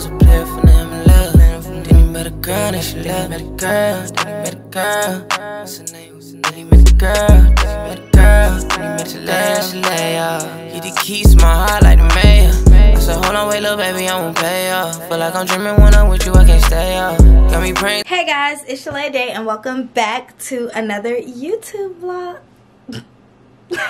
was a player for them in. Then he met a girl, then she left. Met a girl, then he met a girl. What's her name? Then he met a girl, then he met a girl. Then he met a lay, she lay off. He the keys to my heart like the mayor. I said, hold on, wait, little baby, I won't pay off. Feel like I'm dreaming when I'm with you, I can't stay off. Got me praying. Hey guys, it's Shalaya Dae and welcome back to another YouTube vlog.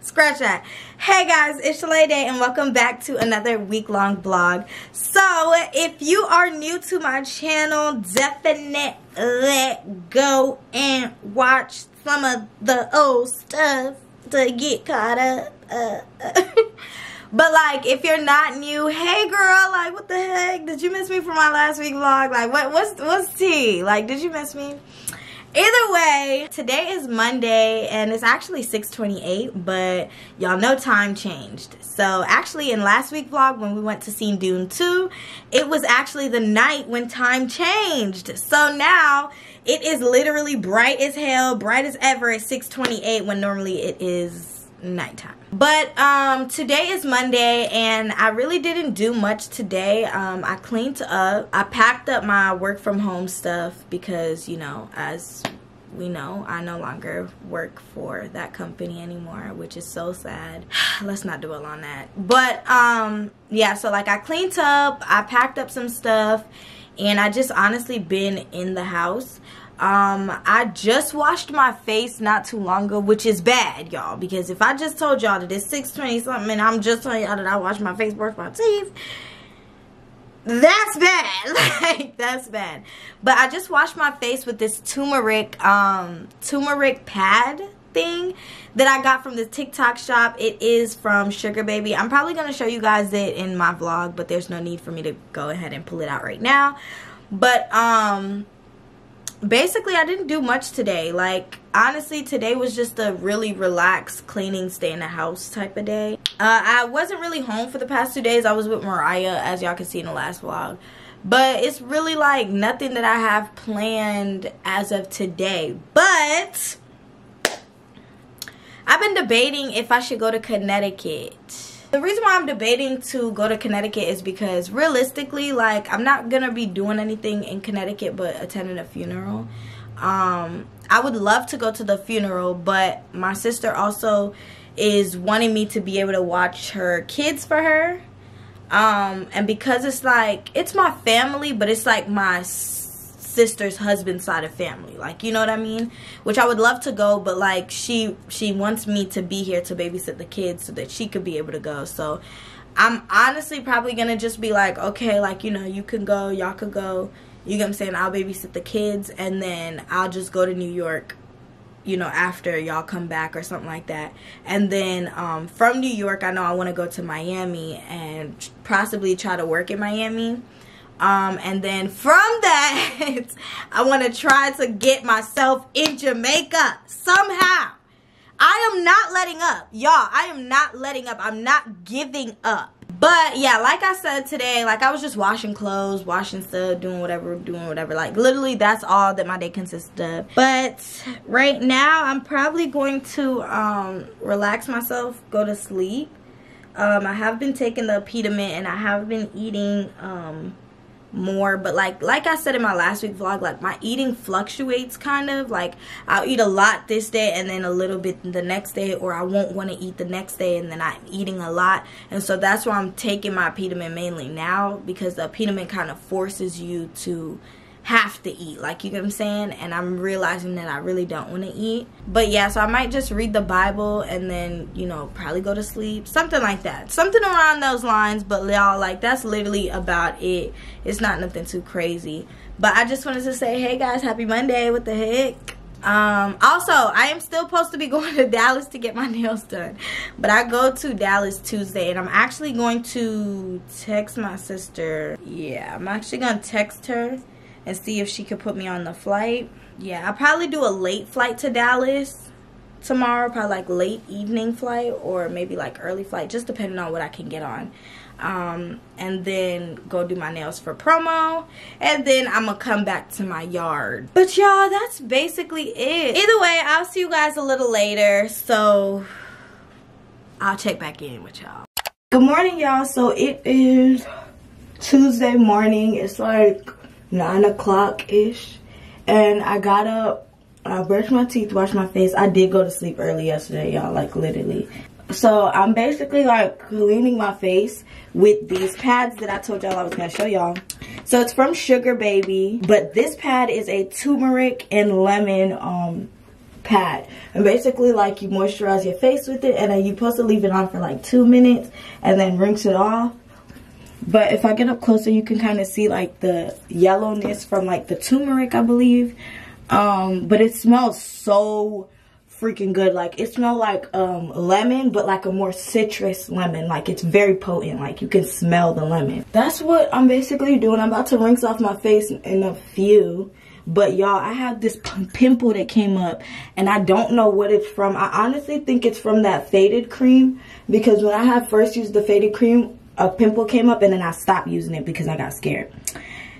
Scratch that. Hey guys, it's Shalaya Dae and welcome back to another week-long vlog. So, if you are new to my channel, definitely let go and watch some of the old stuff to get caught up. Uh. But like, if you're not new, hey girl, like, what the heck? Did you miss me from my last week vlog? Like, what, what's, what's tea? Like, did you miss me? Either way, today is Monday and it's actually 6:28, but y'all know time changed. So actually, in last week vlog when we went to see Dune 2, it was actually the night when time changed. So now it is literally bright as hell, bright as ever at 6:28 when normally it is nighttime but um today is monday and i really didn't do much today. Um i cleaned up. I packed up my work from home stuff because you know as we know i no longer work for that company anymore which is so sad. Let's not dwell on that. But um yeah so like i cleaned up i packed up some stuff and i just honestly been in the house um i just washed my face not too long ago which is bad y'all because if i just told y'all that it's 620 something and i'm just telling y'all that i washed my face brushed my teeth that's bad. Like that's bad. But i just washed my face with this turmeric um turmeric pad thing that i got from the tiktok shop. It is from sugar baby. I'm probably going to show you guys it in my vlog but there's no need for me to go ahead and pull it out right now. But um basically I didn't do much today. Like, honestly, today was just a really relaxed, cleaning, stay in the house type of day. Uh, I wasn't really home for the past two days. I was with Mariah, as y'all can see in the last vlog. But it's really like nothing that I have planned as of today. But I've been debating if I should go to Connecticut the reason why I'm debating to go to Connecticut is because realistically, like, I'm not to be doing anything in Connecticut but attending a funeral. Um, I would love to go to the funeral, but my sister also is wanting me to be able to watch her kids for her. Um, and because it's like, it's my family, but it's like my sister's husband side of family. Like you know what i mean? Which i would love to go but like she she wants me to be here to babysit the kids so that she could be able to go. So i'm honestly probably gonna just be like okay like you know you can go y'all could go. You get what i'm saying? I'll babysit the kids and then i'll just go to new york you know after y'all come back or something like that. And then um, from new york i know i want to go to miami and possibly try to work in miami um, and then from that, I want to try to get myself in Jamaica somehow. I am not letting up. Y'all, I am not letting up. I'm not giving up. But yeah, like I said today, like I was just washing clothes, washing stuff, doing whatever, doing whatever. Like literally that's all that my day consists of. But right now I'm probably going to um, relax myself, go to sleep. Um, I have been taking the Apetamin and I have been eating um, more but like like I said in my last week vlog like my eating fluctuates kind of like I'll eat a lot this day and then a little bit the next day or I won't want to eat the next day and then I'm eating a lot. And so that's why I'm taking my Apetamin mainly now because the Apetamin kind of forces you to have to eat like you get what i'm saying? And i'm realizing that i really don't want to eat. But yeah so i might just read the bible and then you know probably go to sleep something like that. Something around those lines but y'all like that's literally about it. It's not nothing too crazy. But i just wanted to say hey guys happy monday. What the heck? Um also i am still supposed to be going to dallas to get my nails done. But i go to dallas tuesday and i'm actually going to text my sister. Yeah i'm actually gonna text her and see if she could put me on the flight. Yeah, I'll probably do a late flight to Dallas tomorrow, probably like late evening flight or maybe like early flight, just depending on what I can get on. Um, and then go do my nails for promo and then I'm gonna come back to my yard but y'all that's basically it either way I'll see you guys a little later so I'll check back in with y'all Good morning, y'all. So it is Tuesday morning. It's like 9 o'clock-ish. And I got up, I brushed my teeth, washed my face. I did go to sleep early yesterday, y'all, like literally. So I'm basically like cleaning my face with these pads that I told y'all I was to show y'all. So it's from Sugar Baby. But this pad is a turmeric and lemon um, pad and basically like you moisturize your face with it and then you're supposed to leave it on for like two minutes and then rinse it off but if I get up closer you can kind of see like the yellowness from like the turmeric I believe. Um but it smells so freaking good. Like it smells like um lemon but like a more citrus lemon. Like it's very potent. Like you can smell the lemon. That's what I'm basically doing. I'm about to rinse off my face in a few. But y'all, I have this pimple that came up and I don't know what it's from. I honestly think it's from that faded cream because when I had first used the faded cream, a pimple came up and then I stopped using it because I got scared.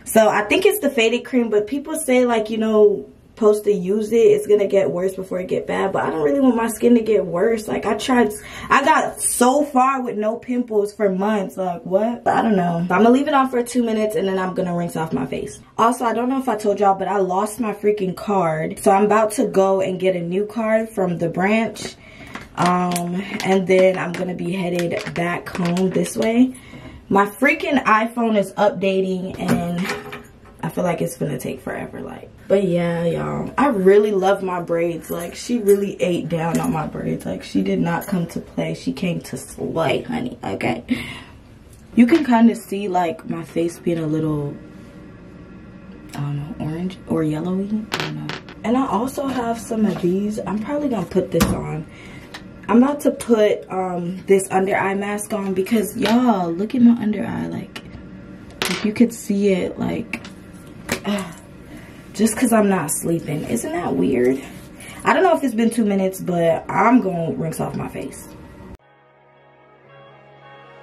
So I think it's the faded cream, but people say like, you know, supposed to use it it's gonna get worse before it get bad but i don't really want my skin to get worse. Like i tried i got so far with no pimples for months like what? I don't know. I'm gonna leave it on for two minutes and then i'm gonna rinse off my face. Also i don't know if i told y'all but i lost my freaking card. So i'm about to go and get a new card from the branch um and then i'm gonna be headed back home this way. My freaking iphone is updating and I feel like it's gonna take forever like but yeah y'all. I really love my braids. Like she really ate down on my braids. Like she did not come to play. She came to slay honey okay? You can kind of see like my face being a little I don't know orange or yellowy. I don't know. And I also have some of these. I'm probably gonna put this on I'm about to put um, this under eye mask on because y'all look at my under eye like if you could see it like just because I'm not sleeping. Isn't that weird? I don't know if it's been two minutes, but I'm going to rinse off my face.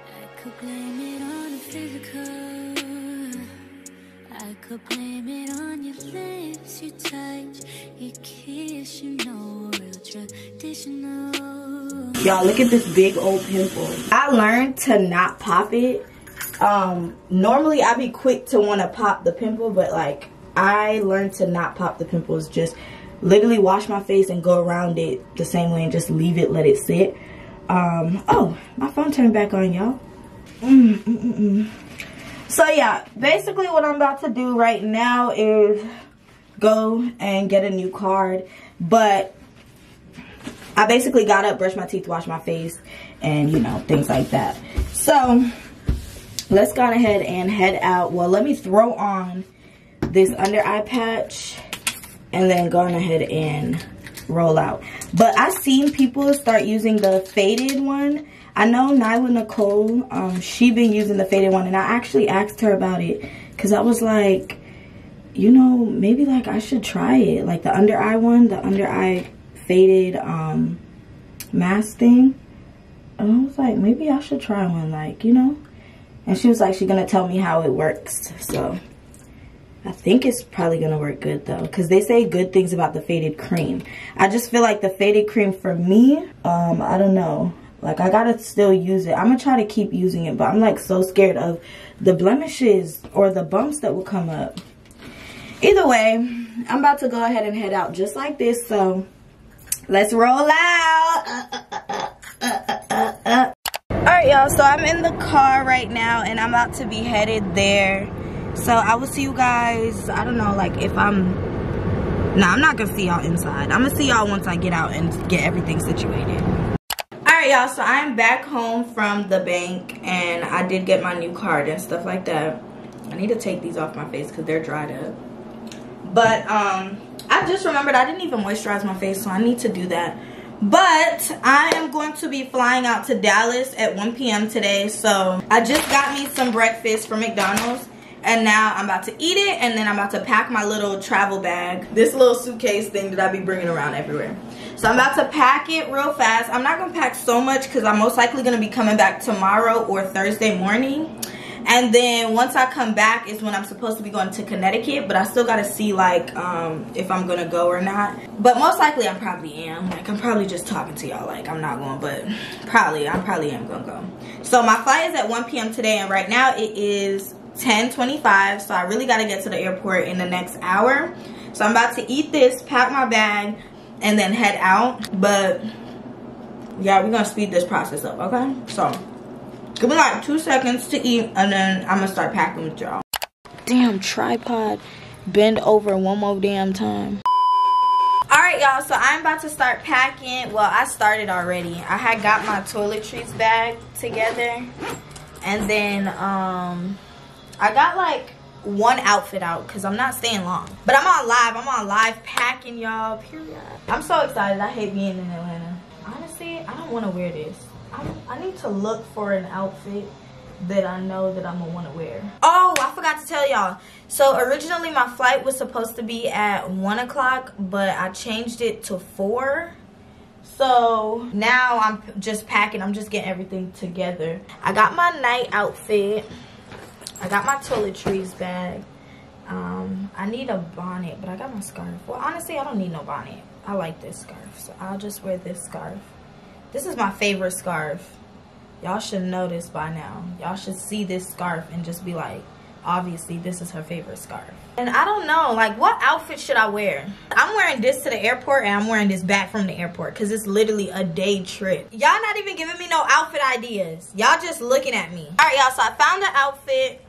I could blame it on the physical. I could blame it on your lips, your touch, your kiss, you know, real traditional. Y'all, look at this big old pimple. I learned to not pop it. Um normally i be quick to want to pop the pimple but like i learned to not pop the pimples. Just literally wash my face and go around it the same way and just leave it let it sit. Um oh my phone turned back on y'all. Mm, mm, mm, so yeah basically what i'm about to do right now is go and get a new card but i basically got up brushed my teeth washed my face and you know things like that so let's go ahead and head out. Well, let me throw on this under eye patch and then go ahead and roll out. But I've seen people start using the faded one. I know Nyla Nicole, um, she been using the faded one and I actually asked her about it because I was like, you know, maybe like I should try it. Like the under eye one, the under eye faded um, mask thing. And I was like, maybe I should try one, like, you know. And she was like, she's going to tell me how it works. So I think it's probably going to work good though. Because they say good things about the faded cream. I just feel like the faded cream for me, um, I don't know. Like I got to still use it. I'm going to try to keep using it. But I'm like so scared of the blemishes or the bumps that will come up. Either way, I'm about to go ahead and head out just like this. So let's roll out. Alright y'all, so I'm in the car right now and I'm about to be headed there. So I will see you guys, I don't know, like if I'm, nah, I'm not gonna see y'all inside. I'm gonna see y'all once I get out and get everything situated. Alright y'all, so I'm back home from the bank and I did get my new card and stuff like that. I need to take these off my face because they're dried up. But um, I just remembered I didn't even moisturize my face, so I need to do that. But I am going to be flying out to Dallas at 1 p.m. today. So I just got me some breakfast from McDonald's. And now I'm about to eat it and then I'm about to pack my little travel bag. This little suitcase thing that I be bringing around everywhere. So I'm about to pack it real fast. I'm not going to pack so much because I'm most likely going to be coming back tomorrow or Thursday morning. And then once I come back is when I'm supposed to be going to Connecticut. But I still got to see like um, if I'm going to go or not. But most likely I probably am. Like I'm probably just talking to y'all like I'm not going. But probably, I probably am to go. So my flight is at 1 p.m. today, and right now it is 10:25. So I really gotta get to the airport in the next hour. So I'm about to eat this, pack my bag, and then head out. But yeah, we're gonna speed this process up, okay? So give me like two seconds to eat, and then I'm gonna start packing with y'all. Damn tripod, bend over one more damn time. All right, y'all, so I'm about to start packing. Well, I started already. I had got my toiletries bag together. And then um, I got like one outfit out because I'm not staying long. But I'm on live. I'm on live packing, y'all, period. I'm so excited. I hate being in Atlanta. Honestly, I don't want to wear this. I'm, I need to look for an outfit that I know that I'm gonna want to wear. Oh, I forgot to tell y'all. So originally my flight was supposed to be at one o'clock, but I changed it to four. So now I'm just packing. I'm just getting everything together. I got my night outfit. I got my toiletries bag. Um, I need a bonnet, but I got my scarf. Well, honestly, I don't need no bonnet. I like this scarf, so I'll just wear this scarf. This is my favorite scarf. Y'all should know this by now. Y'all should see this scarf and just be like, obviously this is her favorite scarf. And I don't know, like what outfit should I wear? I'm wearing this to the airport and I'm wearing this back from the airport because it's literally a day trip. Y'all not even giving me no outfit ideas. Y'all just looking at me. All right, y'all, so I found an outfit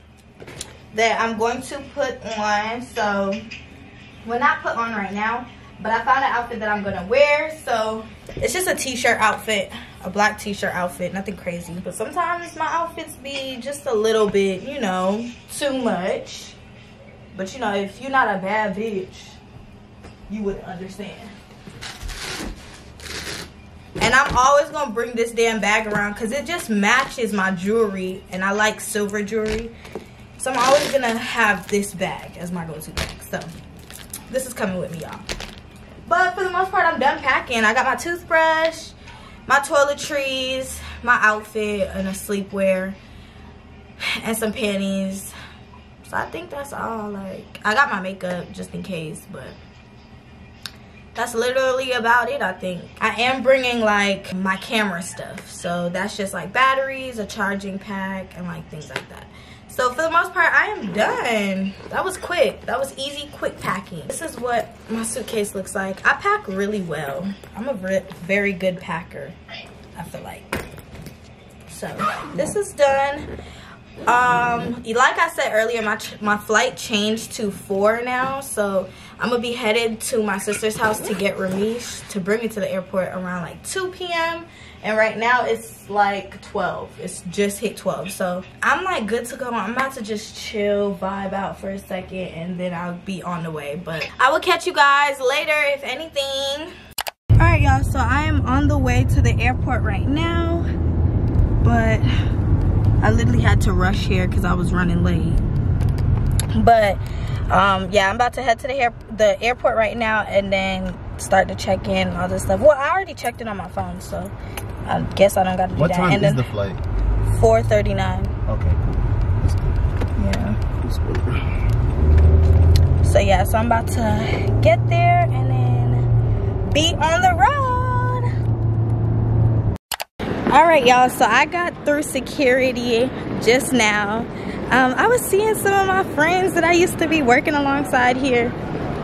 that I'm going to put on. So, well not put on right now, but I found an outfit that I'm gonna wear. So it's just a t-shirt outfit, a black t-shirt outfit, nothing crazy. But sometimes my outfits be just a little bit, you know, too much. But you know, if you're not a bad bitch, you would understand. And I'm always gonna bring this damn bag around because it just matches my jewelry and I like silver jewelry. So I'm always gonna have this bag as my go-to bag. So this is coming with me, y'all. But for the most part, I'm done packing. I got my toothbrush, my toiletries, my outfit, and a sleepwear, and some panties. So I think that's all. Like, I got my makeup just in case, but that's literally about it, I think. I am bringing, like, my camera stuff. So that's just, like, batteries, a charging pack, and, like, things like that. So for the most part, I am done. That was quick. That was easy, quick packing. This is what my suitcase looks like. I pack really well. I'm a very good packer, I feel like. So this is done. Um, like I said earlier, my my flight changed to four now, so I'm gonna be headed to my sister's house to get Ramesh to bring me to the airport around like 2 p.m. And right now it's like 12. It's just hit 12. So I'm like good to go. I'm about to just chill, vibe out for a second, and then I'll be on the way. But I will catch you guys later if anything. All right, y'all. So I am on the way to the airport right now. But I literally had to rush here because I was running late. But um, yeah, I'm about to head to the, air the airport right now and then start to check in all this stuff. Well, I already checked it on my phone, so I guess I don't got to do what that. What time and is the flight? 4:39. Okay, Yeah. So yeah, so I'm about to get there and then be on the road. All right, y'all. So I got through security just now. Um, I was seeing some of my friends that I used to be working alongside here,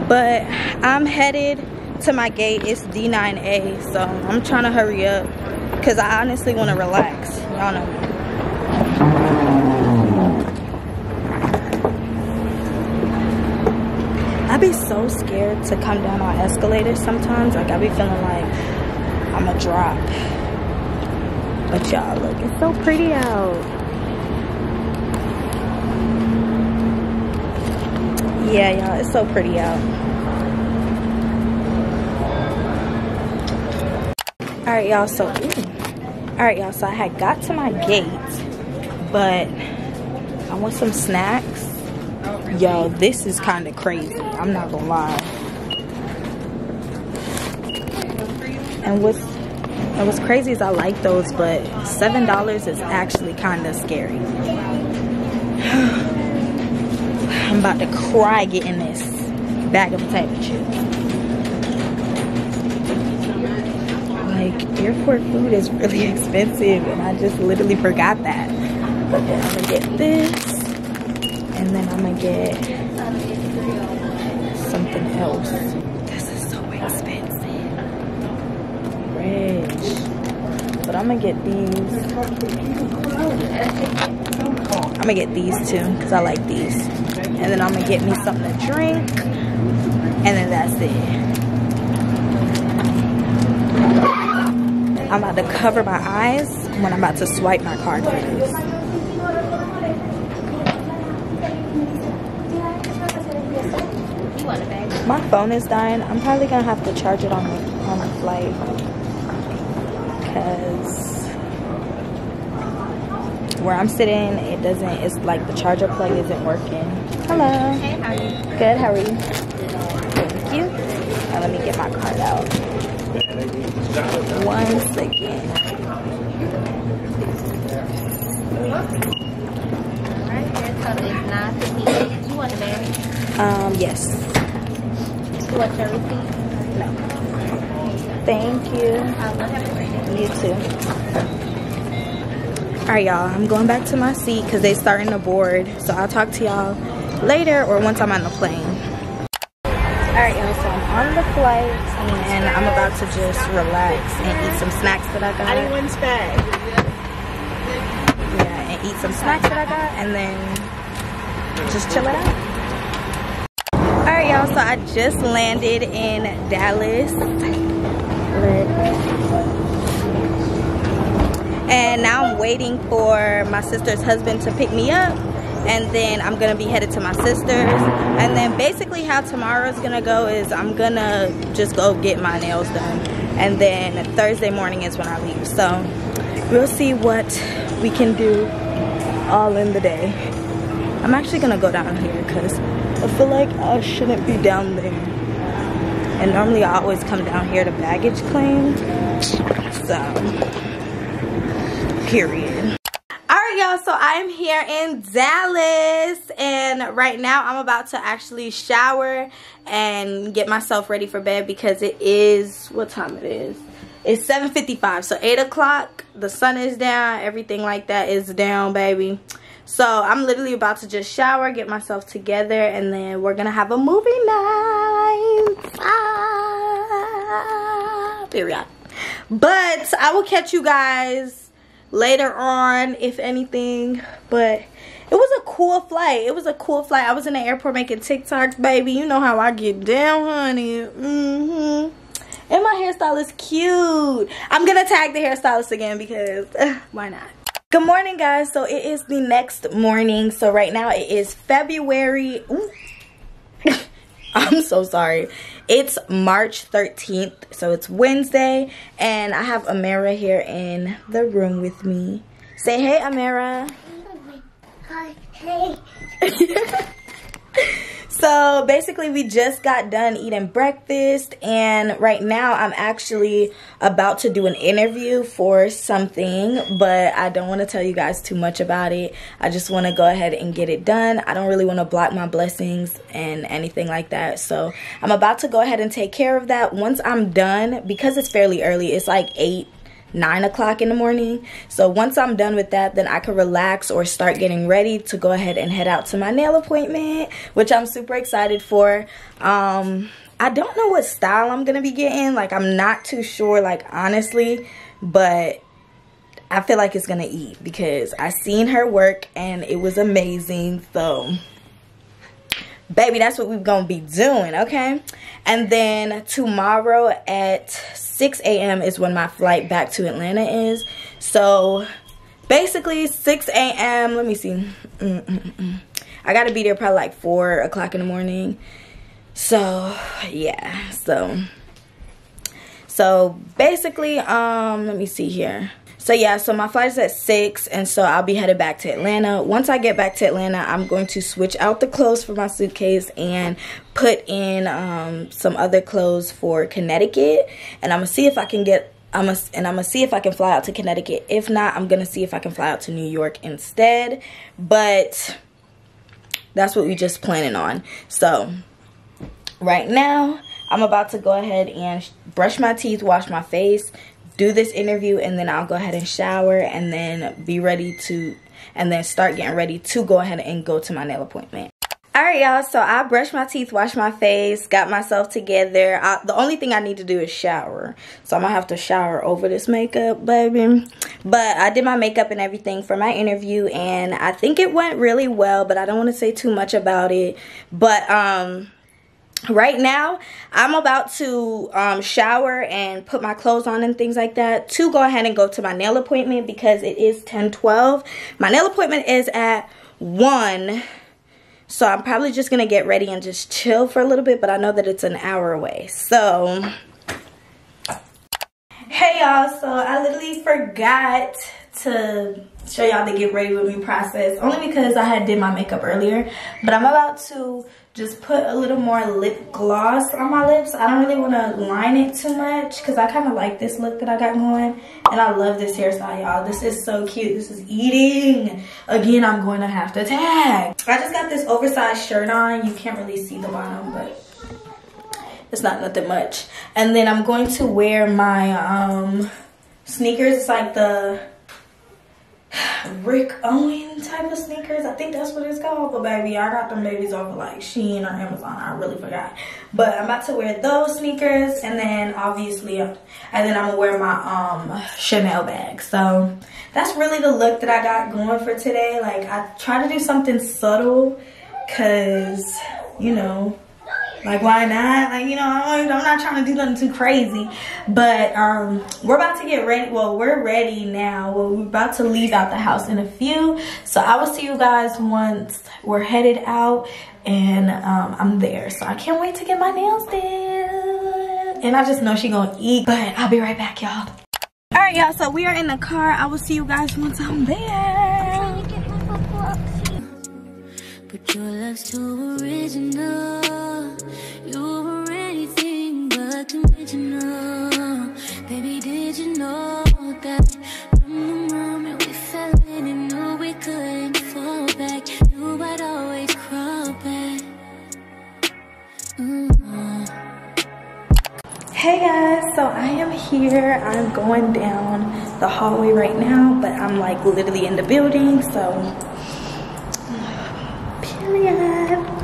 but I'm headed to my gate. It's D9A, so I'm trying to hurry up because I honestly want to relax. Y'all know. I be so scared to come down on escalators sometimes. Like I'd be feeling like I'm a drop. But y'all look, it's so pretty out. Yeah, y'all, it's so pretty out. All right, y'all, so, all right, y'all, so I had got to my gate, but I want some snacks. Yo, this is kind of crazy. I'm not gonna lie. And what's and what's crazy is I like those, but seven dollars is actually kind of scary. I'm about to cry getting this bag of potato chips. Like airport food is really expensive and I just literally forgot that. But then I'm gonna get this and then I'm gonna get something else. This is so expensive. Rich. But I'm gonna get these. I'm gonna get these too because I like these. And then I'm gonna get me something to drink. And then that's it. I'm about to cover my eyes when I'm about to swipe my card. My phone is dying. I'm probably gonna have to charge it on the on the flight because where I'm sitting, it doesn't. It's like the charger plug isn't working. Hello. Hey, how are you? Good. How are you? Thank you. Now let me get my card out. Total is. You want the bag? Um. Yes. You want your receipt? Thank you. You too. All right, y'all. I'm going back to my seat because they starting to board. So I'll talk to y'all later or once I'm on the plane. All right, on the flight and I'm about to just relax and eat some snacks that I got. Anyone's bag. Yeah, and eat some snacks that I got and then just chill it out. All right, y'all. So I just landed in Dallas. And now I'm waiting for my sister's husband to pick me up. And then I'm gonna be headed to my sister's. And then basically how tomorrow's gonna go is I'm gonna just go get my nails done. And then Thursday morning is when I leave. So we'll see what we can do all in the day. I'm actually gonna go down here because I feel like I shouldn't be down there. And normally I always come down here to baggage claim. So, period. All right, y'all. So I am here in Dallas, and right now I'm about to actually shower and get myself ready for bed because it is what time it is. It's 7:55, so 8 o'clock. The sun is down. Everything like that is down, baby. So I'm literally about to just shower, get myself together, and then we're gonna have a movie night. Ah, period. But I will catch you guys later on, if anything. But it was a cool flight. It was a cool flight. I was in the airport making TikToks, baby. You know how I get down, honey. Mm-hmm. And my hairstyle is cute. I'm gonna tag the hairstylist again because uh, why not? Good morning, guys. So it is the next morning. So right now it is February. I'm so sorry. It's March 13th, so it's Wednesday, and I have Amara here in the room with me. Say hey, Amara. Hi. Hey. So basically we just got done eating breakfast and right now I'm actually about to do an interview for something but I don't want to tell you guys too much about it. I just want to go ahead and get it done. I don't really want to block my blessings and anything like that. So I'm about to go ahead and take care of that. Once I'm done, because it's fairly early, it's like 8 9 o'clock in the morning. So once I'm done with that, then I can relax or start getting ready to go ahead and head out to my nail appointment, which I'm super excited for. Um, I don't know what style I'm to be getting. Like, I'm not too sure, like, honestly, but I feel like it's to eat because I seen her work and it was amazing. So baby that's what we're gonna be doing okay? And then tomorrow at 6 a.m is when my flight back to atlanta is. So basically 6 a.m let me see. Mm -mm -mm. i gotta be there probably like 4 o'clock in the morning. So yeah so. So basically um let me see here so yeah, so my flight is at 6 and so I'll be headed back to Atlanta. Once I get back to Atlanta, I'm going to switch out the clothes for my suitcase and put in um, some other clothes for Connecticut. And I'm going to see if I can get I'm a, and I'm gonna see if I can fly out to Connecticut. If not, I'm gonna see if I can fly out to New York instead. But that's what we just planning on. So right now, I'm about to go ahead and brush my teeth, wash my face, do this interview and then I'll go ahead and shower and then be ready to and then start getting ready to go ahead and go to my nail appointment. Alright y'all, so I brushed my teeth, washed my face, got myself together. I, the only thing I need to do is shower. So I'm gonna have to shower over this makeup, baby. But I did my makeup and everything for my interview and I think it went really well, but I don't want to say too much about it. But um right now i'm about to um, shower and put my clothes on and things like that to go ahead and go to my nail appointment because it is 10 12 my nail appointment is at 1 so i'm probably just gonna get ready and just chill for a little bit but i know that it's an hour away. So hey y'all. So i literally forgot to show y'all the get ready with me process only because i had did my makeup earlier but i'm about to just put a little more lip gloss on my lips. I don't really want to line it too much because I kind of like this look that I got going. And I love this hairstyle, y'all. This is so cute. This is eating. Again, I'm going to have to tag. I just got this oversized shirt on. You can't really see the bottom, but it's not nothing much. And then I'm going to wear my um, sneakers. It's like the Rick Owen type of sneakers. I think that's what it's called. But baby, I got them babies off of like Shein or Amazon. I really forgot. But I'm about to wear those sneakers and then obviously, and then I'm gonna wear my um Chanel bag. So that's really the look that I got going for today. Like I try to do something subtle cause you know like why not? Like you know i'm not trying to do nothing too crazy. But um we're about to get ready. Well we're ready now. Well, we're about to leave out the house in a few. So i will see you guys once we're headed out. And um i'm there. So i can't wait to get my nails done. And i just know she gonna eat. But i'll be right back y'all. All right y'all. So we are in the car. I will see you guys once i'm there. But your love's too original. You were but. Baby, did you know that we fell in and knew we couldn't fall back? Always crawl back. Mm. Hey guys, so I am here. I'm going down the hallway right now, but I'm like literally in the building, so period.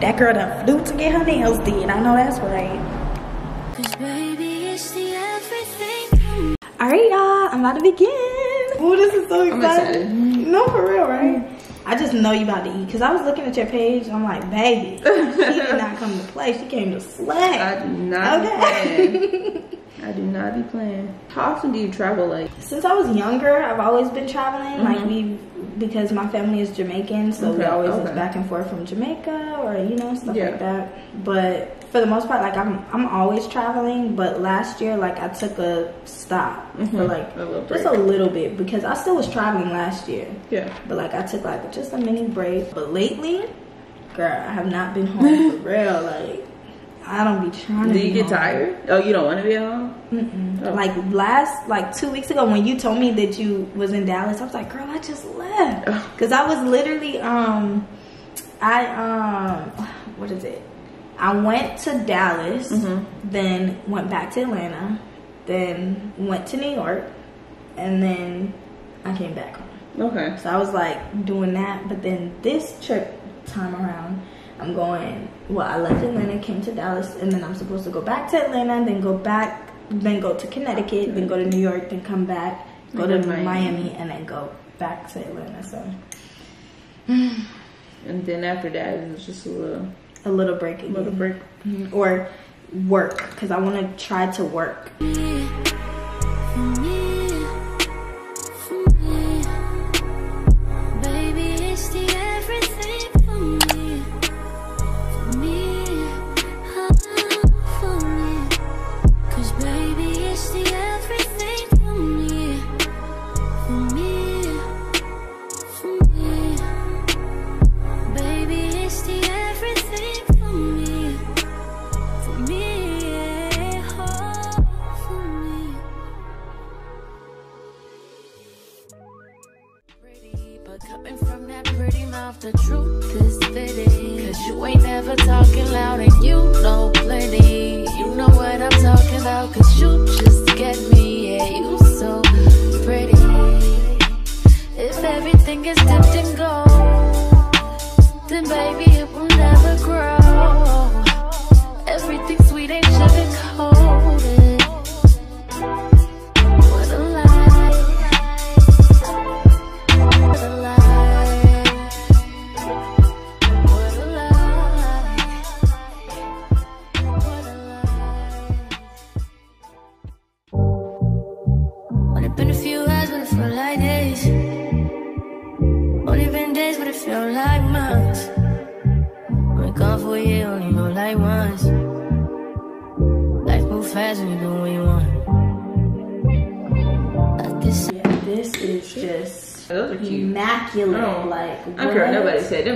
That girl done flew to get her nails did. I know that's right. Cause baby, it's the everything. All right, y'all, I'm about to begin. Oh, this is so exciting. excited. No, for real, right? I just know you about to eat because I was looking at your page. I'm like, baby, she did not come to play. She came to slay. I do not be Okay. playing. I do not be playing. How often do you travel? Like, Since I was younger, I've always been traveling. Like mm-hmm. we, because my family is Jamaican, so we Mm-hmm. Okay, always was okay. back and forth from Jamaica or you know stuff Yeah. like that. But for the most part, like I'm, I'm always traveling. But last year, like I took a stop for like Mm-hmm. A just a little bit because I still was traveling last year. yeah. But like I took like just a mini break. But lately, girl, I have not been home for real. Like I don't be trying to. Do you get home. tired? Oh, you don't want to be at home? Oh. Like last, like two weeks ago, when you told me that you was in Dallas, I was like, girl, I just left, Oh. cause I was literally, um, I um, what is it? I went to Dallas, Mm-hmm. then went back to Atlanta, then went to New York, and then I came back home. Okay. So I was like doing that, but then this trip time around, I'm going. Well, I left Atlanta, came to Dallas, and then I'm supposed to go back to Atlanta, then go back, then go to Connecticut, then go to New York, then come back, go to Miami. Miami. and then go back to Atlanta. So And then after that, it's just a little, a little break again, little break. Mhm. or work because I want to try to work. The truth is fitting. Cause you ain't never talking loud and you know plenty. You know what I'm talking about, cause you just get me. Yeah, you so pretty. If everything is dipped in gold, then baby it will never grow.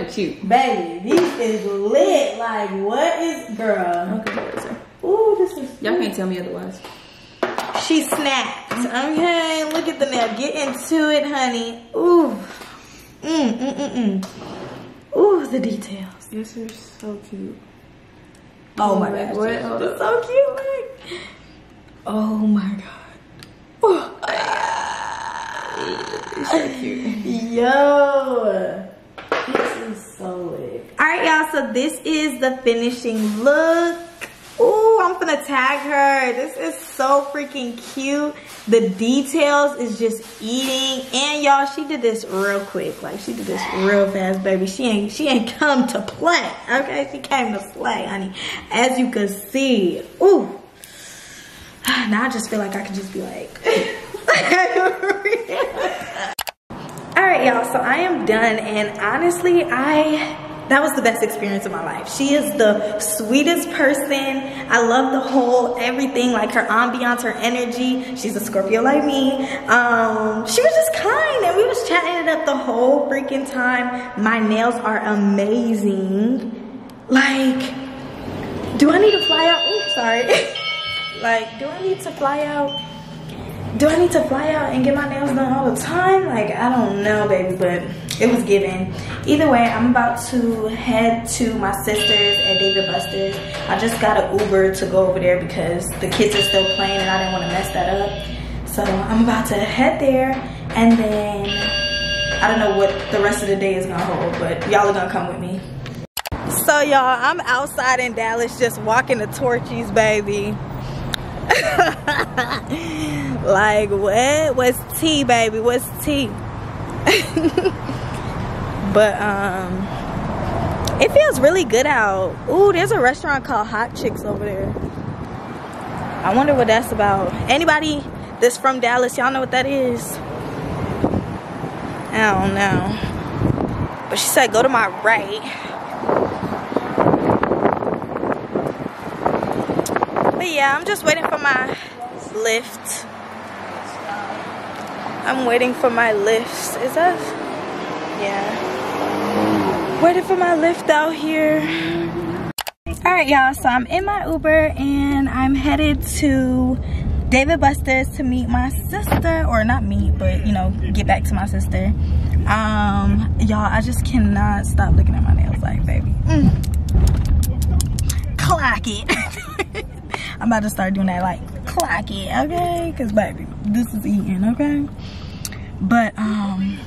Nobody cute. Baby, this is lit. Like, what is, girl? Okay, what is it? Ooh, this is. Y'all can't tell me otherwise. She snapped. Okay, look at the nail. Get into it, honey. Ooh. Mm, mm, mm, mm. Ooh, the details. This is so cute. Oh my gosh. what? Hold up. so cute. Look. Oh my god. Ooh. It's so cute. Yo. This is so lit. Alright, y'all. So this is the finishing look. Ooh, I'm gonna tag her. This is so freaking cute. The details is just eating. And y'all, she did this real quick. Like she did this real fast, baby. She ain't she ain't come to play. Okay, she came to play, honey. As you can see. Ooh. Now I just feel like I can just be like All y'all. So I am done, and honestly, I that was the best experience of my life. She is the sweetest person. I love the whole everything, like her ambiance, her energy. She's a Scorpio like me. Um, she was just kind, and we was chatting it up the whole freaking time. My nails are amazing. Like, do I need to fly out? Oops, sorry. like, do I need to fly out? Do I need to fly out and get my nails done all the time? Like, I don't know, baby, but it was given. Either way, I'm about to head to my sister's at Dave & Buster's. I just got an Uber to go over there because the kids are still playing and I didn't want to mess that up. So I'm about to head there and then I don't know what the rest of the day is gonna hold, but y'all are gonna come with me. So y'all, I'm outside in Dallas just walking the Torchy's, baby. like what? What's tea, baby? What's tea? but um it feels really good out. Ooh, there's a restaurant called Hot Chicks over there. I wonder what that's about. Anybody that's from Dallas, y'all know what that is? I don't know. But she said go to my right. But yeah, I'm just waiting for my lift. I'm waiting for my lift. Is that? Yeah. Waiting for my lift out here. Alright, y'all. So I'm in my Uber and I'm headed to Dave & Buster's to meet my sister. Or not meet, but you know, get back to my sister. Um, y'all, I just cannot stop looking at my nails like, baby. Mm. It. I'm about to start doing that like clock it, okay? Cause baby, this is eating, okay? But um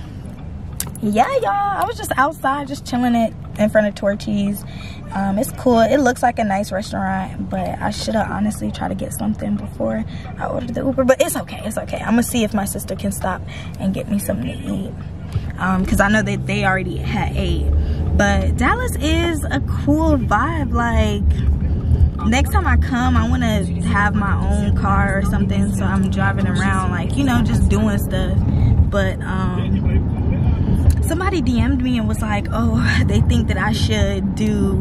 yeah, y'all. I was just outside just chilling it in front of Torchy's. Um, it's cool. It looks like a nice restaurant, but I should have honestly tried to get something before I ordered the Uber. But it's okay. It's okay. I'm gonna see if my sister can stop and get me something to eat. Um, cause I know that they already had ate. But Dallas is a cool vibe. Like next time I come, I want to have my own car or something, so I'm driving around, like you know, just doing stuff. But um, somebody DM'd me and was like, "Oh, they think that I should do."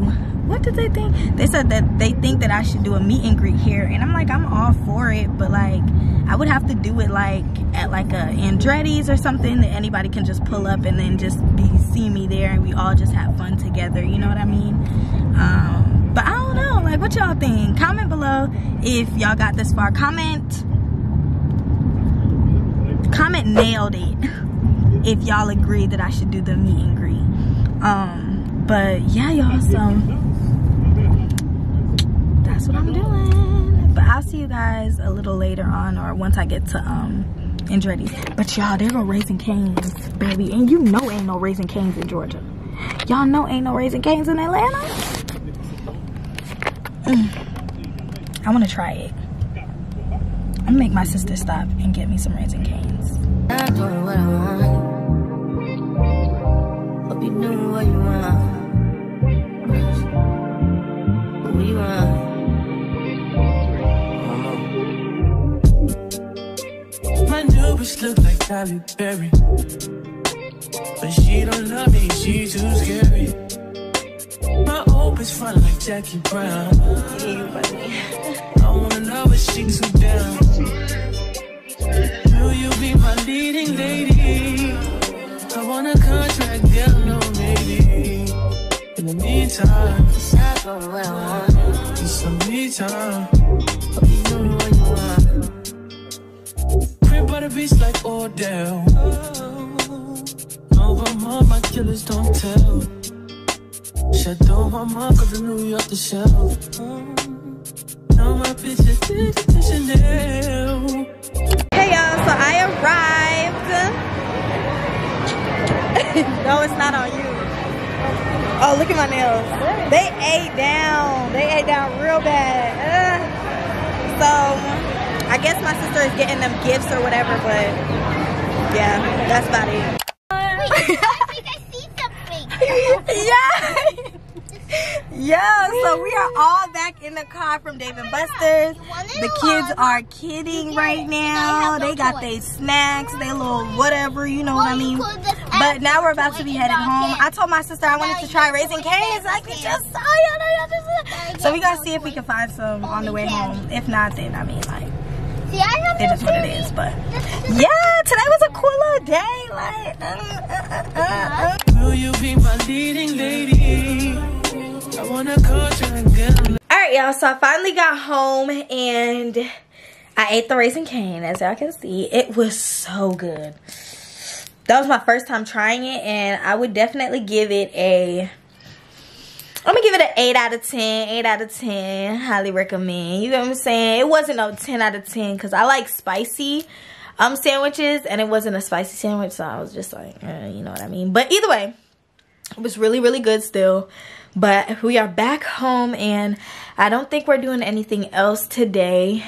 What did they think? They said that they think that I should do a meet and greet here, and I'm like, I'm all for it, but like, I would have to do it like at like a Andretti's or something that anybody can just pull up and then just be see me there, and we all just have fun together. You know what I mean? Um, but I don't know. Like, what y'all think? Comment below if y'all got this far. Comment. Comment nailed it if y'all agree that I should do the meet and greet. Um, but yeah, y'all, so that's what I'm doing. But I'll see you guys a little later on or once I get to um Andretti. But y'all, there go Raising Cane's, baby. And you know ain't no Raising Cane's in Georgia. Y'all know ain't no Raising Cane's in Atlanta. Mm. I want to try it. I'm gonna make my sister stop and get me some Raising Cane's. I'm doing what I want. Hope you doing what you want. What you want? My new bitch look like Halle Berry. But she don't love me, she too scary. My old bitch front like Jackie Brown. I wanna know if she too down. Will you be my leading lady? I want a contract, girl, no maybe. In the meantime, I'm doing what I want. need some me time. Hope you doing what you want. Crib by the beach like Odell. No, I'm my killers don't tell. Shadow my mom cause I New York the shelf. Now my bitch is bigger Chanel. Hey y'all, so I arrived. no, it's not on you. Oh, look at my nails. They ate down. They ate down real bad. Ugh. So, I guess my sister is getting them gifts or whatever, but yeah, that's about it. yeah. Yeah, so we are all back in the car from Dave and Buster's. The kids are kidding right now. They got their snacks, their little whatever, you know what I mean. But now we're about to be headed home. I told my sister I wanted to try Raising Cane's like we just saw you. So we gotta see if we can find some on the way home. If not, then I mean like I it is what it is. But yeah, today was a cool little day. Like, uh, uh, uh, uh, uh. Will you be my leading lady? I want a contract, girl. All right, y'all. So I finally got home and I ate the Raising Cane. As y'all can see, it was so good. That was my first time trying it, and I would definitely give it a. I'm gonna give it an 8 out of 10. 8 out of 10. Highly recommend. You know what I'm saying? It wasn't no 10 out of 10 because I like spicy um sandwiches, and it wasn't a spicy sandwich, so I was just like, eh, you know what I mean. But either way, it was really, really good still. But we are back home and I don't think we're doing anything else today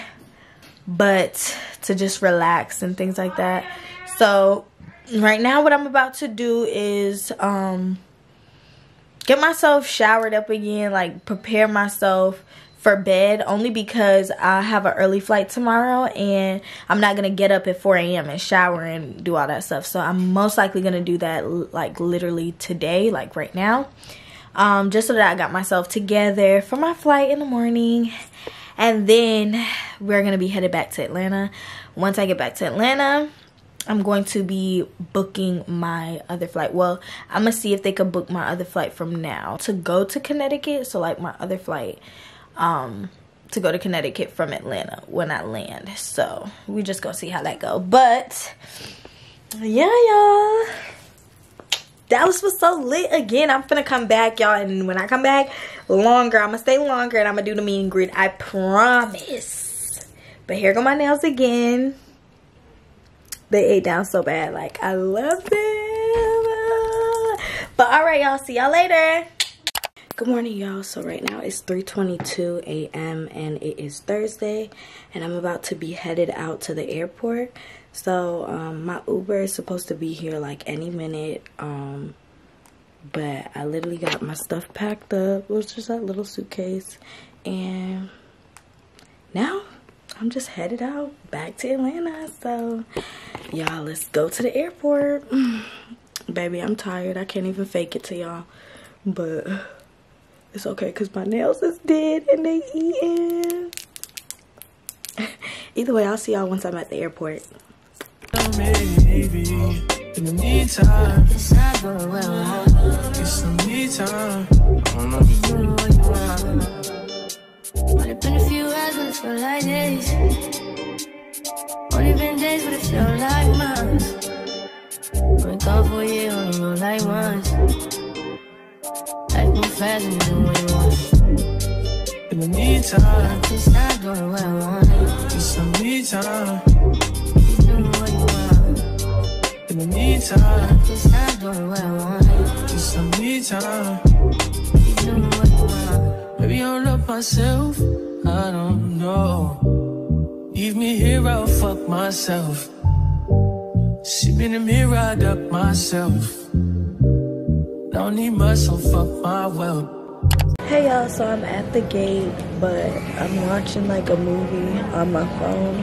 but to just relax and things like that. So right now what I'm about to do is um get myself showered up again, like prepare myself for bed only because I have an early flight tomorrow and I'm not gonna get up at 4 a.m. and shower and do all that stuff. So I'm most likely gonna do that like literally today, like right now. Um, just so that I got myself together for my flight in the morning. And then we're gonna be headed back to Atlanta. Once I get back to Atlanta, I'm going to be booking my other flight. Well, I'm gonna see if they could book my other flight from now to go to Connecticut. So like my other flight um to go to Connecticut from Atlanta when I land. So we just gonna see how that go. But yeah, y'all. Dallas was so lit again. I'm gonna come back, y'all, and when I come back longer, I'm gonna stay longer and I'm gonna do the meet and greet. I promise. But here go my nails again. They ate down so bad. Like I love them. But all right, y'all. See y'all later. Good morning, y'all. So right now it's 3:22 a.m. and it is Thursday, and I'm about to be headed out to the airport. So um, my Uber is supposed to be here like any minute. Um, but I literally got my stuff packed up. It was just that little suitcase, and now I'm just headed out back to Atlanta. So y'all, let's go to the airport. Baby, I'm tired. I can't even fake it to y'all, but it's okay because my nails is dead and they eating. Either way, I'll see y'all once I'm at the airport. In the meantime, I'm doing what I want. get some me time. Hope you doing what you want. Only been a few hours, but it feel like days. Only been days, but it feel like months. It talk for year, only roll like once. Life move fast and do what you want. In the meantime, Just stop doing what I want. need some me time. Keep doing what you want. In the meantime, Just stop doing what I want. need some me time. Keep doing what you want. Maybe I love myself. I don't know. Leave me here, I'll fuck myself. See me in the mirror, I duck myself. Don't need my wealth. Hey y'all, so I'm at the gate, but I'm watching like a movie on my phone.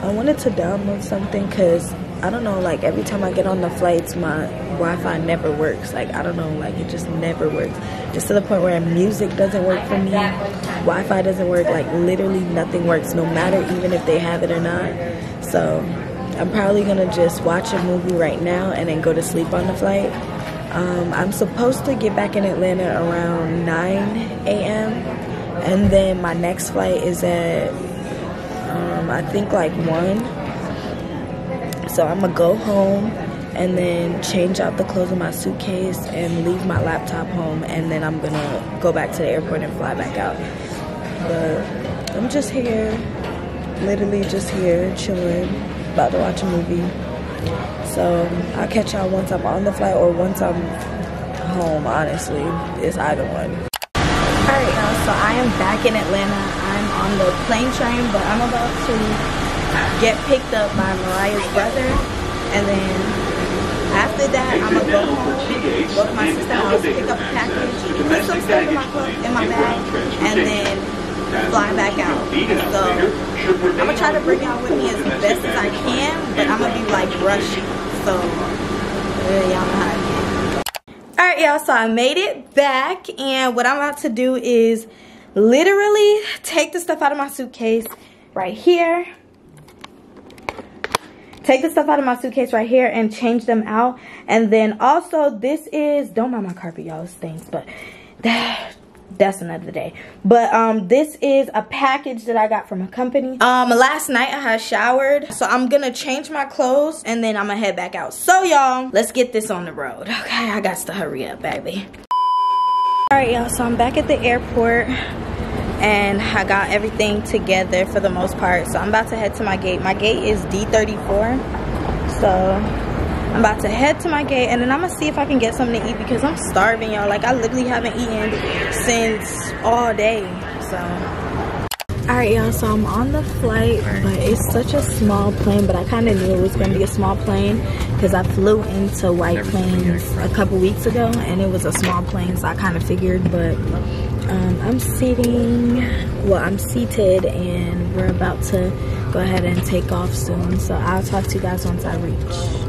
I wanted to download something because I don't know, like every time I get on the flights, my Wi-Fi never works. Like I don't know, like it just never works. Just to the point where music doesn't work for me, Wi-Fi doesn't work. Like literally nothing works, no matter even if they have it or not. So I'm probably gonna just watch a movie right now and then go to sleep on the flight. Um, I'm supposed to get back in Atlanta around 9 a.m. And then my next flight is at, um, I think like 1. So I'm gonna go home and then change out the clothes in my suitcase and leave my laptop home. And then I'm gonna go back to the airport and fly back out. But I'm just here, literally just here, chilling, about to watch a movie. So I'll catch y'all once I'm on the flight or once I'm home, honestly. It's either one. Alright y'all, so I am back in Atlanta. I'm on the plane train, but I'm about to get picked up by Mariah's brother. And then after that, I'm gonna go home, go to my sister's house, pick up a package, put some stuff in my, clo- in my bag, and then fly back out. So I'm gonna try to bring y'all with me as best as I can, but I'm gonna be like rushing. So uh, y'all know how I get. Alright y'all, so I made it back and what I'm about to do is literally take the stuff out of my suitcase right here. Take the stuff out of my suitcase right here and change them out. And then also this is, don't mind my carpet y'all, it stinks, but that, that's another day. But um this is a package that i got from a company. Um last night i had showered so i'm gonna change my clothes and then i'm gonna head back out. So y'all let's get this on the road. Okay i got to hurry up baby. All right y'all so i'm back at the airport and i got everything together for the most part. So i'm about to head to my gate. My gate is d34 so I'm about to head to my gate and then I'm gonna see if I can get something to eat because I'm starving y'all. Like I literally haven't eaten since all day so. Alright y'all, so I'm on the flight, but it's such a small plane, but I kind of knew it was going to be a small plane because I flew into White Plains a couple weeks ago and it was a small plane, so I kind of figured, but um, I'm sitting, well, I'm seated and we're about to go ahead and take off soon, so I'll talk to you guys once I reach.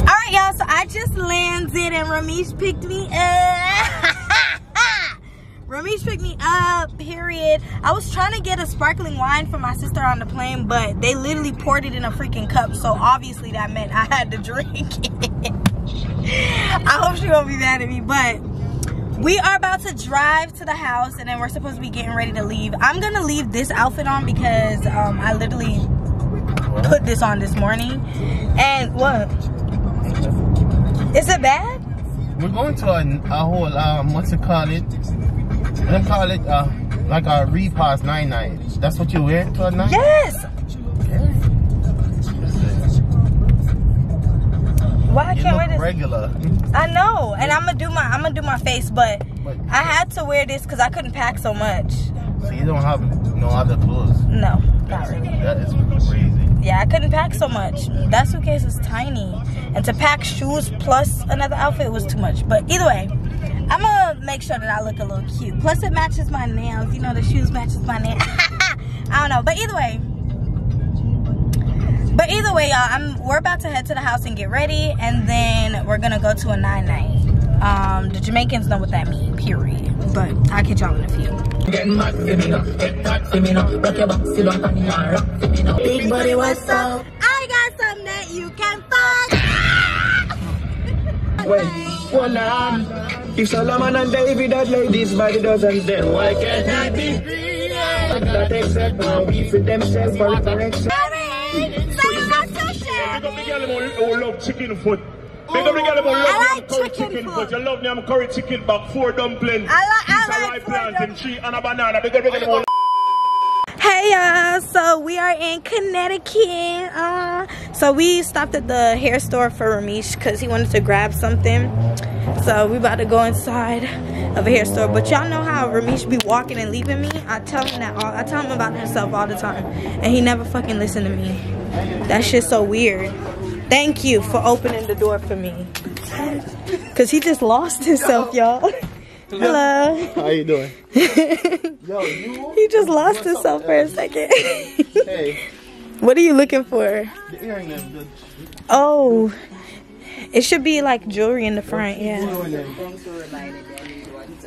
Alright, y'all, so I just landed and Ramesh picked me up. Ramesh picked me up, period. I was trying to get a sparkling wine for my sister on the plane, but they literally poured it in a freaking cup, so obviously that meant I had to drink it. I hope she won't be mad at me, but we are about to drive to the house and then we're supposed to be getting ready to leave. I'm gonna leave this outfit on because um, I literally put this on this morning. And what? Is it bad? We're going to a, a whole, um, what's it call it? They call it, uh, like a repass nine night. That's what you wear to a night? Yes. Why I You can't wear this? regular. I know, and I'm gonna do my I'm gonna do my face, but But- I had to wear this because I couldn't pack so much. So you don't have no other clothes. No, not really. That is crazy. Yeah, I couldn't pack so much. That suitcase is tiny. And to pack shoes plus another outfit was too much. But either way, I'm gonna make sure that I look a little cute. Plus it matches my nails. You know, the shoes matches my nails. I don't know. But either way. But either way, y'all, I'm we're about to head to the house and get ready. And then we're gonna go to a nine night. Um, the Jamaicans know what that means, period. But I'll catch y'all in a few. Big body, what's up? I got something that you can fuck. Wait, hold on. If Solomon and David had ladies body doesn't, then why can't I be? That except now we for themselves for correction. Salutations. Big up the girl who love chicken foot. Big up the girl who love like curry chicken chicken foot. You love them curry chicken back, four dumplings. I like- I like rye four plantain, dumplings. tree and a banana. Big up the girl Hey y'all, so we are in Connecticut. Uh, so we stopped at the hair store for Ramesh because he wanted to grab something. So we about to go inside of a hair store. But y'all know how Ramesh be walking and leaving me? I tell him that all I tell him about himself all the time. And he never fucking listen to me. That shit's so weird. Thank you for opening the door for me. Cause he just lost himself, y'all. Hello. How you doing? Yo, you. He just lost himself for a second. Hey, what are you looking for? the earring. The Oh, it should be like jewelry in the front, yeah.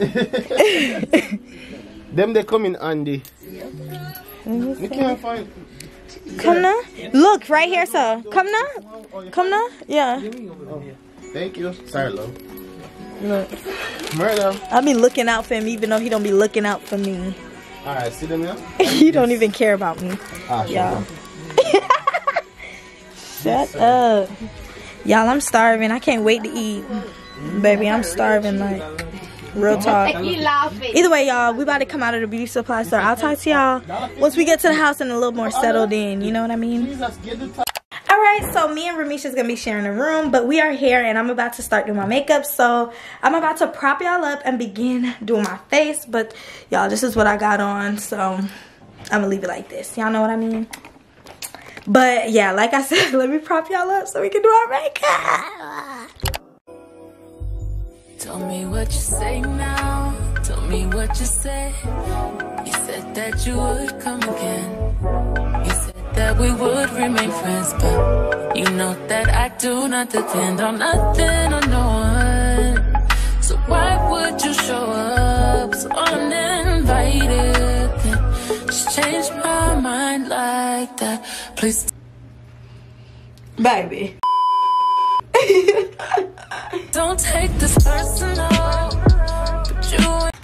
them they come in handy. We can't find. Come now. Look, right here, sir. Come now. Come now. Yeah. Thank you. Sorry, love. Look, Murder. I be looking out for him even though he don't be looking out for me. All right, see them here. he don't even care about me. Ah. Y'all. Shut up. Y'all, I'm starving. I can't wait to eat. Baby, I'm starving like real talk. Either way, y'all, we about to come out of the beauty supply store. I'll talk to y'all once we get to the house and a little more settled in. You know what I mean? Jesus, get the top. Alright, so me and Ramisha's gonna be sharing a room, but we are here and I'm about to start doing my makeup. So I'm about to prop y'all up and begin doing my face. But y'all, this is what I got on, so I'm gonna leave it like this. Y'all know what I mean? But yeah, like I said, let me prop y'all up so we can do our makeup. Tell me what you say now. Tell me what you say. You said that you would come again. You said that we would remain friends, but you know that I do not depend on nothing or no one. So why would you show up so uninvited? Then just change my mind like that. Please Baby. don't take this personal.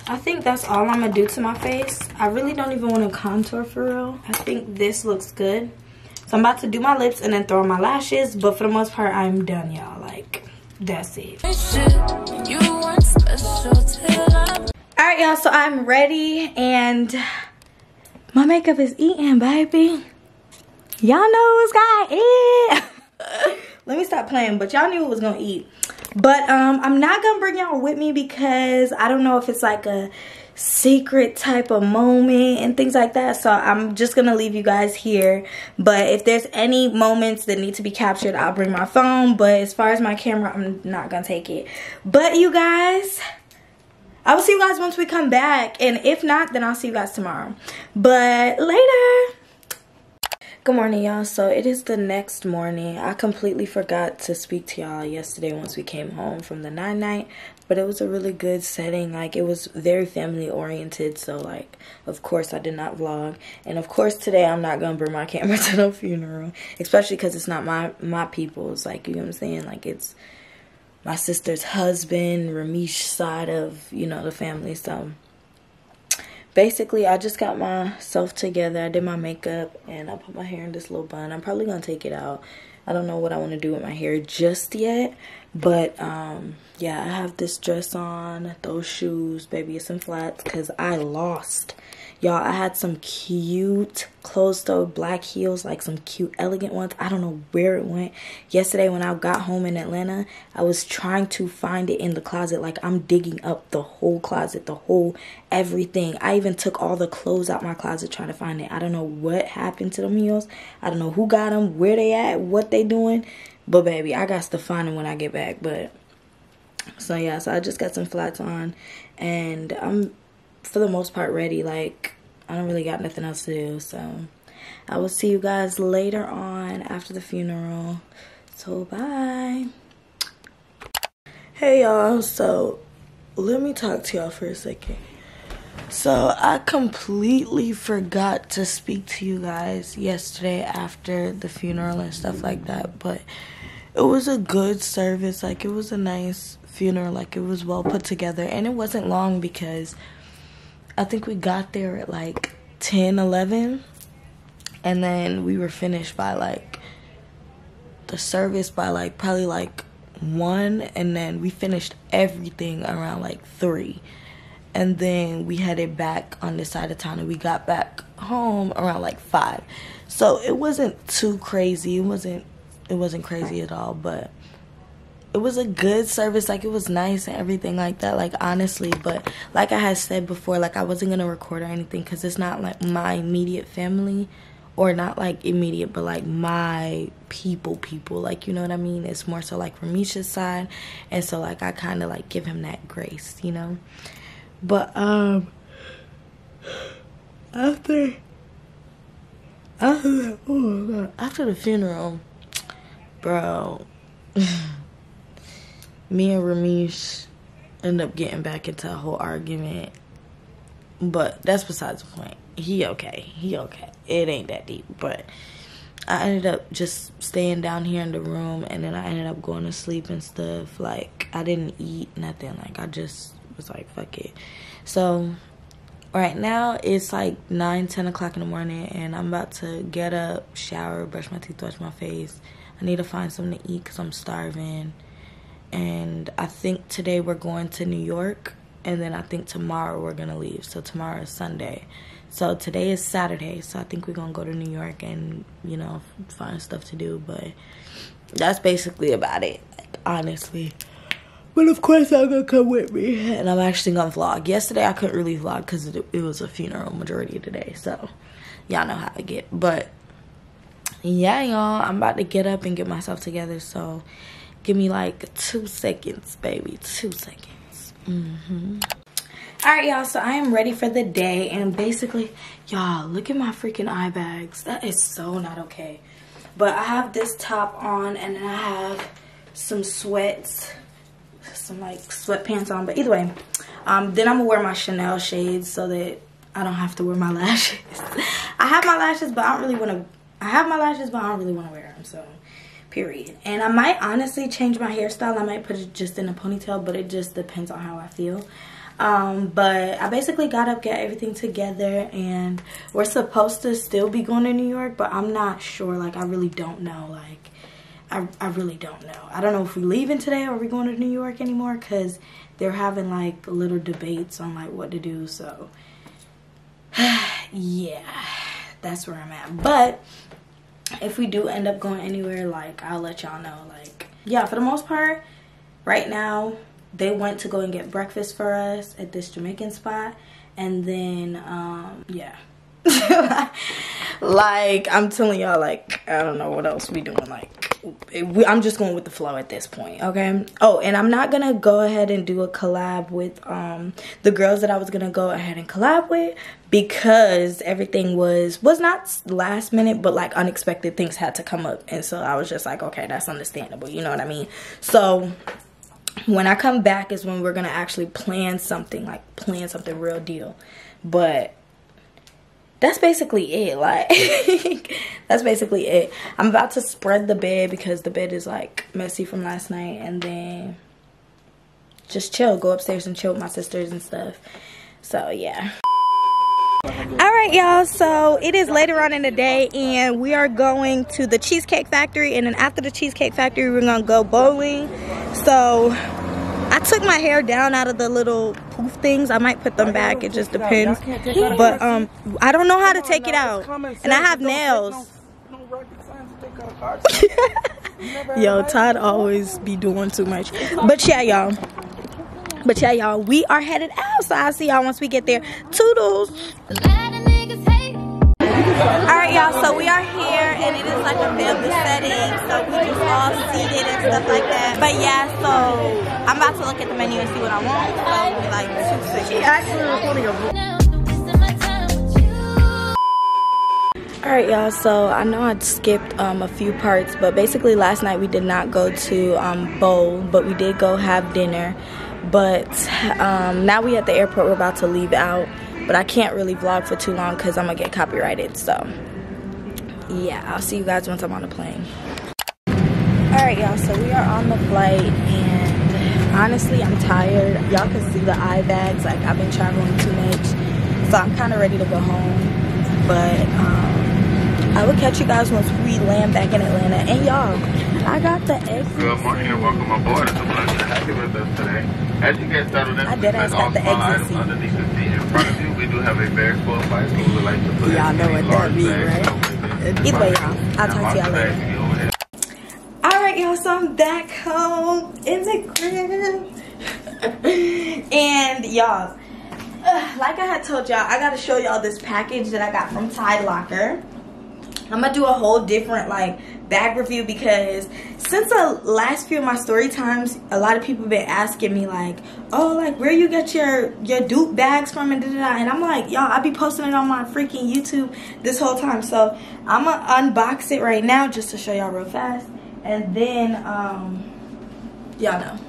I think that's all I'm gonna do to my face. I really don't even want to contour for real. I think this looks good. So I'm about to do my lips and then throw on my lashes. But for the most part, I'm done, y'all. Like, that's it. ain't shit. You weren't special till I Alright, y'all. So I'm ready. And my makeup is eating, baby. Y'all know who's got it. Let me stop playing. But y'all knew it was to eat. But um, I'm not to bring y'all with me because I don't know if it's like a secret type of moment and things like that. So I'm just to leave you guys here. But if there's any moments that need to be captured, I'll bring my phone. But as far as my camera, I'm not to take it. But you guys... I will see you guys once we come back. And if not, then I'll see you guys tomorrow. But later. Good morning, y'all. So it is the next morning. I completely forgot to speak to y'all yesterday once we came home from the nine night. But it was a really good setting. Like, it was very family oriented. So, like, of course, I did not vlog. And, of course, today I'm not going to bring my camera to no funeral. Especially because it's not my, my people's. Like, you know what I'm saying? Like, it's my sister's husband, Ramesh's side of, you know, the family. So basically, I just got myself together. I did my makeup and I put my hair in this little bun. I'm probably to take it out. I don't know what I want to do with my hair just yet. But, um, yeah, I have this dress on, those shoes, baby, some flats, because I lost Y'all, I had some cute closed-toe black heels, like some cute elegant ones. I don't know where it went. Yesterday when I got home in Atlanta, I was trying to find it in the closet. Like I'm digging up the whole closet, the whole everything. I even took all the clothes out my closet trying to find it. I don't know what happened to them heels. I don't know who got them, where they at, what they doing. But baby, I got to find them when I get back. But so yeah, so I just got some flats on and I'm for the most part ready. Like I don't really got nothing else to do. So I will see you guys later on after the funeral. So bye. Hey y'all, so let me talk to y'all for a second. So I completely forgot to speak to you guys yesterday after the funeral and stuff like that, but it was a good service. Like it was a nice funeral. Like it was well put together and it wasn't long because I think we got there at like 10, 11 and then we were finished by like the service by like probably like 1 and then we finished everything around like 3 and then we headed back on this side of town and we got back home around like 5 so it wasn't too crazy. It wasn't it wasn't crazy at all but it was a good service like it was nice and everything like that like honestly but like i had said before like i wasn't gonna record or anything because it's not like my immediate family or not like immediate but like my people people like you know what i mean? It's more so like from misha's side and so like i kind of like give him that grace you know? But um after after oh after the funeral bro me and Ramesh end up getting back into a whole argument. But that's besides the point. He okay. He okay. It ain't that deep. But I ended up just staying down here in the room and then I ended up going to sleep and stuff. Like I didn't eat nothing. Like I just was like, fuck it. So right now it's like 9, 10 o'clock in the morning and I'm about to get up, shower, brush my teeth, wash my face. I need to find something to eat because I'm starving and I think today we're going to New York and then I think tomorrow we're gonna leave. So tomorrow is Sunday. So today is Saturday, so I think we're gonna go to New York and, you know, find stuff to do, but that's basically about it, like, honestly. But of course I'm gonna come with me and I'm actually gonna vlog. Yesterday I couldn't really vlog because it, it was a funeral majority of the day, so y'all know how I get. But yeah, y'all, I'm about to get up and get myself together, so Give me like two seconds, baby. Two seconds. Mm-hmm. All right, y'all. So I am ready for the day. And basically, y'all, look at my freaking eye bags. That is so not okay. But I have this top on and then I have some sweats. Some like sweatpants on. But either way, um, then I'm to wear my Chanel shades so that I don't have to wear my lashes. I have my lashes, but I don't really want to. I have my lashes, but I don't really want to wear them. So period. And i might honestly change my hairstyle. I might put it just in a ponytail but it just depends on how i feel. Um, but i basically got up get everything together and we're supposed to still be going to new york but i'm not sure. Like i really don't know. Like i, I really don't know. I don't know if we're leaving today or we're going to new york anymore because they're having like little debates on like what to do so yeah that's where i'm at. But if we do end up going anywhere like i'll let y'all know like yeah for the most part right now they went to go and get breakfast for us at this jamaican spot and then um yeah. Like i'm telling y'all like i don't know what else we doing like I'm just going with the flow at this point, okay? Oh, and I'm not gonna go ahead and do a collab with um the girls that I was gonna go ahead and collab with because everything was was not last minute, but like unexpected things had to come up, and so I was just like, okay, that's understandable, you know what I mean? So when I come back is when we're gonna actually plan something, like plan something real deal. But that's basically it like that's basically it. I'm about to spread the bed because the bed is like messy from last night and then just chill go upstairs and chill with my sisters and stuff. So yeah. All right y'all so it is later on in the day and we are going to the cheesecake factory and then after the cheesecake factory we're gonna go bowling. So I took my hair down out of the little poof things. I might put them back. It just depends. But um, I don't know how to take it out, and I have nails. Yo, Todd always be doing too much. But yeah, y'all. But yeah, y'all, we are headed out. So I'll see y'all once we get there. Toodles. Alright, y'all, so we are here and it is like a family setting. So we just all seated and stuff like that. But yeah, so I'm about to look at the menu and see what I want. So me like two seconds. Actually recording a Alright y'all, so I know I skipped um, a few parts, but basically last night we did not go to um, bowl, but we did go have dinner. But um, now we at the airport, we're about to leave out. But I can't really vlog for too long because I'm going to get copyrighted. So yeah, I'll see you guys once I'm on the plane. Alright y'all, so we are on the flight and honestly I'm tired. Y'all can see the eye bags, like I've been traveling too much. So I'm kind of ready to go home. But um, I will catch you guys once we land back in Atlanta. And y'all, I got the exit. Good morning and welcome aboard. It's a pleasure to have you with us today. As you get settled in, I did ask all got the small items seat. underneath the seat in front of you. We do have a very full flight, so we would like to put Y'all know what that large mean, right? Either way, y'all. I'll talk to y'all later. bags, you over here. Alright, y'all, so I'm back home in the crib. and y'all, like I had told y'all, I gotta show y'all this package that I got from Tide Locker. I'm gonna do a whole different like bag review because since the last few of my story times, a lot of people been asking me like, oh, like where you get your your dupe bags from and da da da. And I'm like, y'all, I be posting it on my freaking YouTube this whole time. So I'm gonna unbox it right now just to show y'all real fast, and then um, y'all know.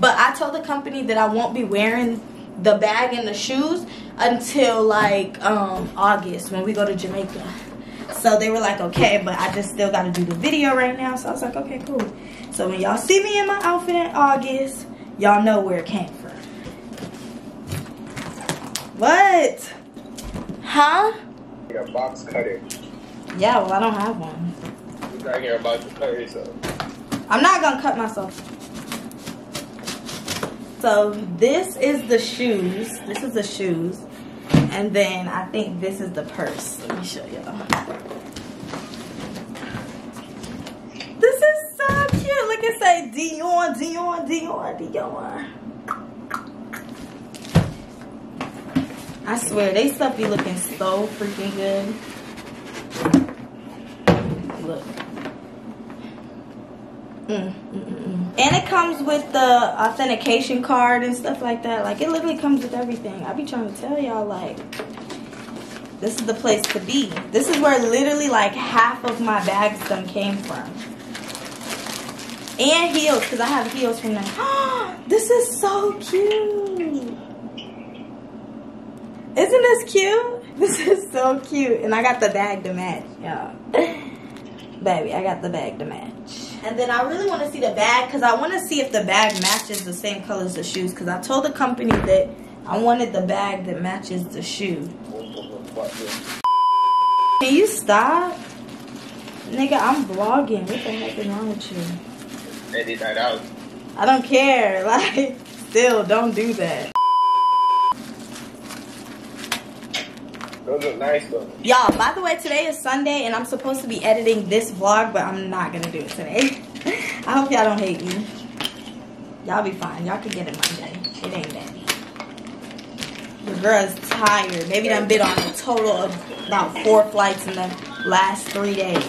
But I told the company that I won't be wearing the bag and the shoes until like um August when we go to Jamaica. So they were like, okay, but I just still got to do the video right now. So I was like, okay, cool. So when y'all see me in my outfit in August, y'all know where it came from. What? Huh? A box cutter. Yeah, well, I don't have one. You right here about to cut yourself. I'm not gonna cut myself. So this is the shoes. This is the shoes. Mm-hmm. And then I think this is the purse. Let me show y'all. This is so cute. Look it say Dior, Dior, Dior, Dior. I swear, they stuff be looking so freaking good. Look. Mm, mm, mm, mm. And it comes with the authentication card and stuff like that. Like it literally comes with everything. I be trying to tell y'all like this is the place to be. This is where literally like half of my bags done came from. And heels, because I have heels from them. this is so cute. Isn't this cute? This is so cute. And I got the bag to match, y'all. Baby, I got the bag to match. And then I really want to see the bag because I want to see if the bag matches the same color as the shoes. Because I told the company that I wanted the bag that matches the shoe. Can you stop? Nigga, I'm vlogging. What the heck is wrong with you? Edit that out. I don't care. Like, still, don't do that. Those look nice though. Y'all, by the way, today is Sunday and I'm supposed to be editing this vlog, but I'm not gonna do it today. I hope y'all don't hate me. Y'all be fine. Y'all can get it Monday. It ain't that. Your girl's tired. Maybe done been on a total of about four flights in the last three days.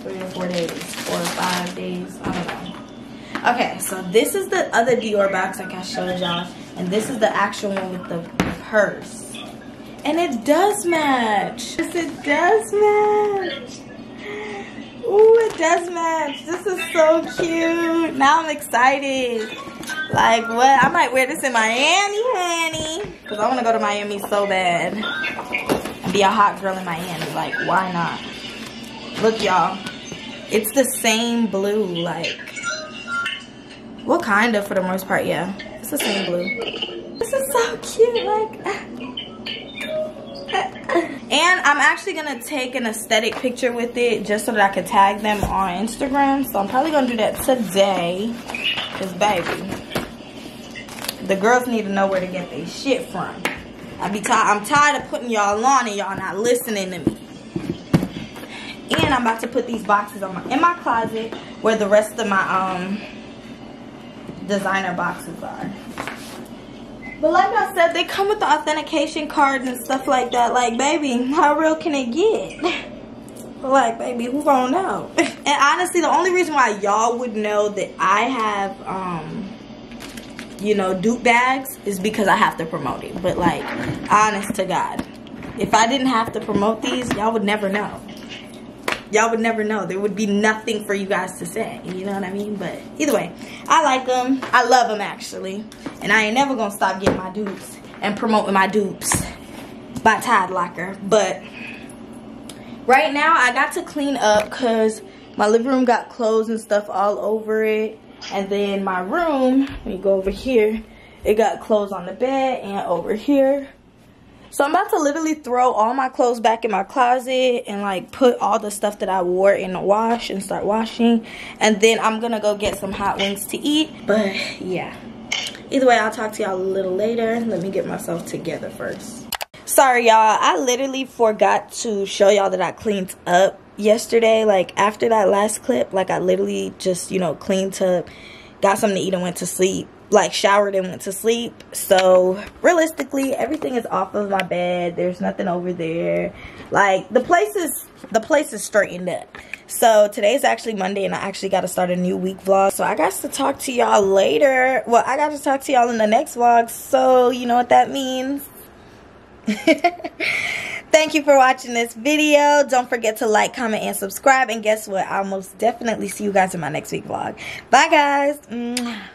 Three or four days. Four or five days. I don't know. Okay, so this is the other Dior box like I showed y'all. And this is the actual one with the purse. And it does match. Yes, it does match. Ooh, it does match. This is so cute. Now I'm excited. Like, what? I might wear this in Miami, honey. Because I want to go to Miami so bad. And be a hot girl in Miami. Like, why not? Look, y'all. It's the same blue, like. What kind of, for the most part, yeah. It's the same blue. This is so cute, like. And I'm actually gonna take an aesthetic picture with it just so that I can tag them on Instagram. So I'm probably gonna do that today. Cause baby, The girls need to know where to get their shit from. I be tired. I'm tired of putting y'all on and y'all not listening to me. And I'm about to put these boxes on my in my closet where the rest of my um designer boxes are. But like I said, they come with the authentication cards and stuff like that. Like, baby, how real can it get? like, baby, who gonna know? and honestly, the only reason why y'all would know that I have, um, you know, dupe bags is because I have to promote it. But like, honest to God, if I didn't have to promote these, y'all would never know y'all would never know. There would be nothing for you guys to say. You know what I mean? But either way, I like them. I love them actually. And I ain't never gonna stop getting my dupes and promoting my dupes by Tide Locker. But right now I got to clean up because my living room got clothes and stuff all over it. And then my room, let me go over here, it got clothes on the bed and over here. So I'm about to literally throw all my clothes back in my closet and like put all the stuff that I wore in the wash and start washing. And then I'm gonna go get some hot wings to eat. But yeah, either way, I'll talk to y'all a little later. Let me get myself together first. Sorry y'all, I literally forgot to show y'all that I cleaned up yesterday. Like after that last clip, like I literally just, you know, cleaned up, got something to eat and went to sleep like showered and went to sleep. So realistically everything is off of my bed. There's nothing over there. Like the place is the place is straightened up. So today's actually monday and i actually got to start a new week vlog. So i got to talk to y'all later. Well i got to talk to y'all in the next vlog. So you know what that means. Thank you for watching this video. Don't forget to like comment and subscribe. And guess what? I'll most definitely see you guys in my next week vlog. Bye guys